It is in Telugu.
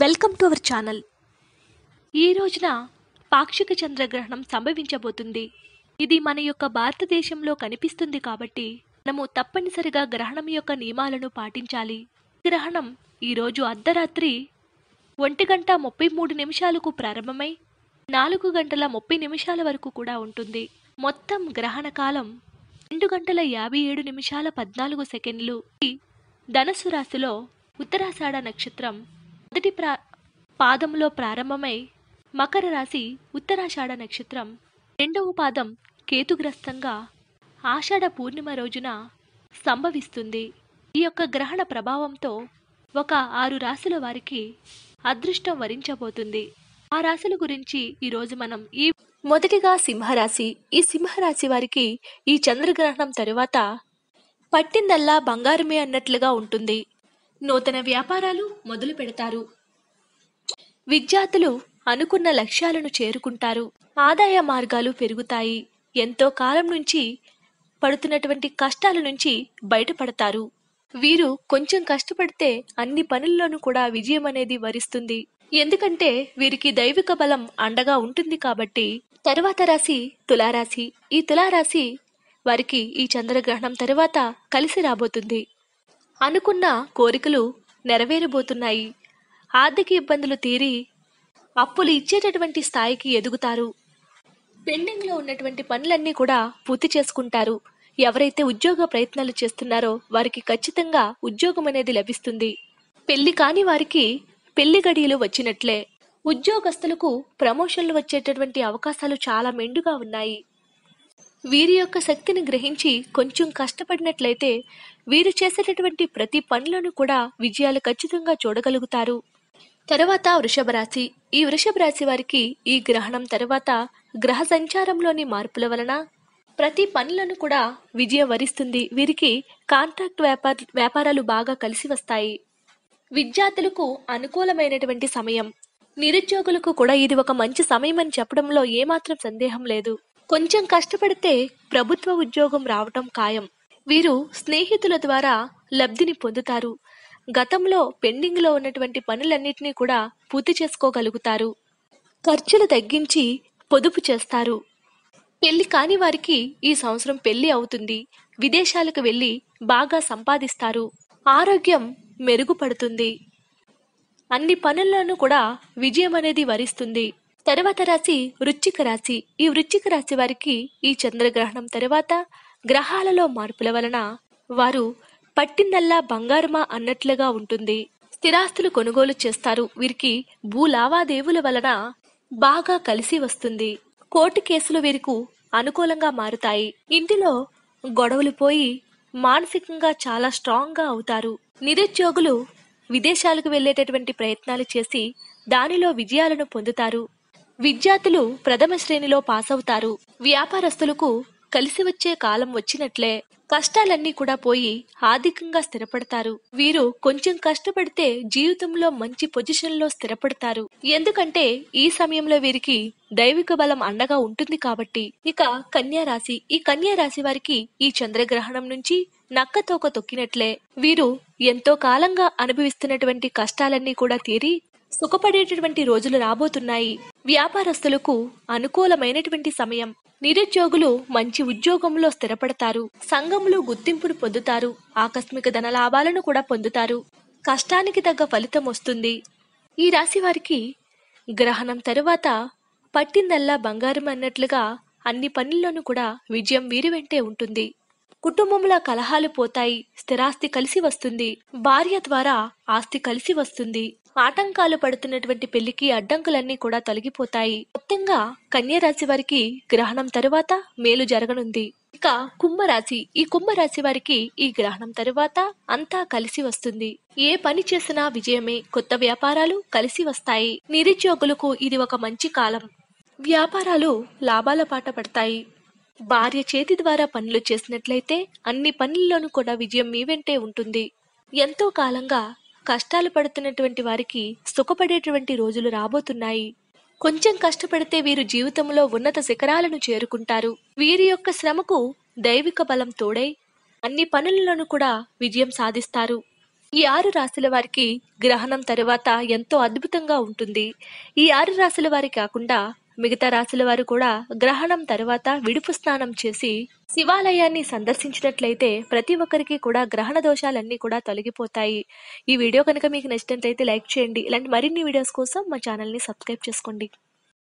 Welcome to our channel. ఈ రోజున పాక్షిక చంద్రగ్రహణం సంభవించబోతుంది. ఇది మన యొక్క భారతదేశంలో కనిపిస్తుంది కాబట్టి మనము తప్పనిసరిగా గ్రహణం యొక్క నియమాలను పాటించాలి. గ్రహణం ఈరోజు అర్ధరాత్రి ఒంటి గంట ముప్పై మూడు నిమిషాలకు ప్రారంభమై నాలుగు గంటల ముప్పై నిమిషాల వరకు కూడా ఉంటుంది. మొత్తం గ్రహణ కాలం రెండు గంటల యాభై ఏడు నిమిషాల పద్నాలుగు సెకండ్లు. ఈ రాశిలో ఉత్తరాషాఢ నక్షత్రం మొదటి ప్రా పాదంలో ప్రారంభమై మకర రాశి ఉత్తరాషాఢ నక్షత్రం. రెండవ పాదం కేతుగ్రస్తంగా ఆషాఢ పూర్ణిమ రోజున సంభవిస్తుంది. ఈ యొక్క గ్రహణ ప్రభావంతో ఒక ఆరు రాశుల వారికి అదృష్టం వరించబోతుంది. ఆ రాశుల గురించి ఈరోజు మనం ఈ మొదటిగా సింహరాశి ఈ సింహరాశి వారికి ఈ చంద్రగ్రహణం తరువాత పట్టిందల్లా బంగారమే అన్నట్లుగా ఉంటుంది. నూతన వ్యాపారాలు మొదలు పెడతారు. విద్యార్థులు అనుకున్న లక్ష్యాలను చేరుకుంటారు. ఆదాయ మార్గాలు పెరుగుతాయి. ఎంతో కాలం నుంచి పడుతున్నటువంటి కష్టాల నుంచి బయటపడతారు. వీరు కొంచెం కష్టపడితే అన్ని పనుల్లోనూ కూడా విజయం అనేది వరిస్తుంది. ఎందుకంటే వీరికి దైవిక బలం అండగా ఉంటుంది కాబట్టి. తరువాత రాశి తులారాశి. ఈ తులారాశి వారికి ఈ చంద్రగ్రహణం తరువాత కలిసి రాబోతుంది. అనుకున్న కోరికలు నెరవేరబోతున్నాయి. ఆర్థిక ఇబ్బందులు తీరి అప్పులు ఇచ్చేటటువంటి స్థాయికి ఎదుగుతారు. పెండింగ్లో ఉన్నటువంటి పనులన్నీ కూడా పూర్తి చేసుకుంటారు. ఎవరైతే ఉద్యోగ ప్రయత్నాలు చేస్తున్నారో వారికి ఖచ్చితంగా ఉద్యోగం అనేది లభిస్తుంది. పెళ్ళి కాని వారికి పెళ్ళి గడియలు వచ్చినట్లే. ఉద్యోగస్తులకు ప్రమోషన్లు వచ్చేటటువంటి అవకాశాలు చాలా మెండుగా ఉన్నాయి. వీరి యొక్క శక్తిని గ్రహించి కొంచెం కష్టపడినట్లయితే వీరు చేసేటటువంటి ప్రతి పనులను కూడా విజయాలు ఖచ్చితంగా చూడగలుగుతారు. తర్వాత వృషభ రాశి ఈ వృషభ రాశి వారికి ఈ గ్రహణం తర్వాత గ్రహ సంచారంలోని మార్పుల వలన ప్రతి పనులను కూడా విజయం వరిస్తుంది. వీరికి కాంట్రాక్ట్ వ్యాపార వ్యాపారాలు బాగా కలిసి వస్తాయి. విద్యార్థులకు అనుకూలమైనటువంటి సమయం. నిరుద్యోగులకు కూడా ఇది ఒక మంచి సమయం అని చెప్పడంలో ఏమాత్రం సందేహం లేదు. కొంచెం కష్టపడితే ప్రభుత్వ ఉద్యోగం రావటం ఖాయం. వీరు స్నేహితుల ద్వారా లబ్ధిని పొందుతారు. గతంలో పెండింగ్లో ఉన్నటువంటి పనులన్నింటినీ కూడా పూర్తి చేసుకోగలుగుతారు. ఖర్చులు తగ్గించి పొదుపు చేస్తారు. పెళ్ళి కాని వారికి ఈ సంవత్సరం పెళ్ళి అవుతుంది. విదేశాలకు వెళ్ళి బాగా సంపాదిస్తారు. ఆరోగ్యం మెరుగుపడుతుంది. అన్ని పనుల్లోనూ కూడా విజయం అనేది వరిస్తుంది. తర్వాత రాశి వృశ్చిక రాశి. ఈ వృశ్చిక రాశి వారికి ఈ చంద్రగ్రహణం తర్వాత గ్రహాలలో మార్పుల వలన వారు పట్టిందల్లా బంగారమా అన్నట్లుగా ఉంటుంది. స్థిరాస్తులు కొనుగోలు చేస్తారు. వీరికి భూ లావాదేవీల వలన బాగా కలిసి వస్తుంది. కోర్టు కేసులు వీరికి అనుకూలంగా మారుతాయి. ఇంటిలో గొడవలు పోయి మానసికంగా చాలా స్ట్రాంగ్గా అవుతారు. నిరుద్యోగులు విదేశాలకు వెళ్ళేటటువంటి ప్రయత్నాలు చేసి దానిలో విజయాలను పొందుతారు. విద్యార్థులు ప్రథమ శ్రేణిలో పాస్ అవుతారు. వ్యాపారస్తులకు కలిసి వచ్చే కాలం వచ్చినట్లే కష్టాలన్నీ కూడా పోయి ఆర్థికంగా స్థిరపడతారు. వీరు కొంచెం కష్టపడితే జీవితంలో మంచి పొజిషన్లో స్థిరపడతారు. ఎందుకంటే ఈ సమయంలో వీరికి దైవిక బలం అండగా ఉంటుంది కాబట్టి. ఇక కన్యా రాశి ఈ కన్యా రాశి వారికి ఈ చంద్రగ్రహణం నుంచి నక్కతోక తొక్కినట్లే. వీరు ఎంతో కాలంగా అనుభవిస్తున్నటువంటి కష్టాలన్నీ కూడా తీరి సుఖపడేటటువంటి రోజులు రాబోతున్నాయి. వ్యాపారస్తులకు అనుకూలమైనటువంటి సమయం. నిరుద్యోగులు మంచి ఉద్యోగంలో స్థిరపడతారు. సంఘంలో గుర్తింపును పొందుతారు. ఆకస్మిక ధన లాభాలను కూడా పొందుతారు. కష్టానికి తగ్గ ఫలితం వస్తుంది. ఈ రాశి వారికి గ్రహణం తరువాత పట్టిందల్లా బంగారం అన్నట్లుగా అన్ని పనుల్లోనూ కూడా విజయం వీరి వెంటే ఉంటుంది. కుటుంబంలో కలహాలు పోతాయి. స్థిరాస్తి కలిసి వస్తుంది. భార్య ద్వారా ఆస్తి కలిసి వస్తుంది. ఆటంకాలు పడుతున్నటువంటి పెళ్ళికి అడ్డంకులన్నీ కూడా తొలగిపోతాయి. మొత్తంగా కన్యరాశి వారికి గ్రహణం తరువాత మేలు జరగనుంది. ఇక కుంభరాశి. ఈ కుంభరాశి వారికి ఈ గ్రహణం తరువాత అంతా కలిసి వస్తుంది. ఏ పని చేసినా విజయమే. కొత్త వ్యాపారాలు కలిసి వస్తాయి. నిరుద్యోగులకు ఇది ఒక మంచి కాలం. వ్యాపారాలు లాభాల పాట పడతాయి. భార్య చేతి ద్వారా పనులు చేసినట్లయితే అన్ని పనుల్లోనూ కూడా విజయం మీ వెంటే ఉంటుంది. ఎంతో కాలంగా కష్టాలు పడుతున్నటువంటి వారికి సుఖపడేటువంటి రోజులు రాబోతున్నాయి. కొంచెం కష్టపడితే వీరు జీవితంలో ఉన్నత శిఖరాలను చేరుకుంటారు. వీరి యొక్క శ్రమకు దైవిక బలం తోడై అన్ని పనులలోనూ కూడా విజయం సాధిస్తారు. ఈ ఆరు రాశుల వారికి గ్రహణం తరువాత ఎంతో అద్భుతంగా ఉంటుంది. ఈ ఆరు రాశుల వారి కాకుండా మిగతా రాశుల వారు కూడా గ్రహణం తరువాత విడుపు స్నానం చేసి శివాలయాన్ని సందర్శించినట్లయితే ప్రతి ఒక్కరికి కూడా గ్రహణ దోషాలన్నీ కూడా తొలగిపోతాయి. ఈ వీడియో కనుక మీకు నచ్చినట్లయితే లైక్ చేయండి. ఇలాంటి మరిన్ని వీడియోస్ కోసం మా ఛానల్ని సబ్స్క్రైబ్ చేసుకోండి.